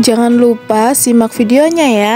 Jangan lupa simak videonya ya.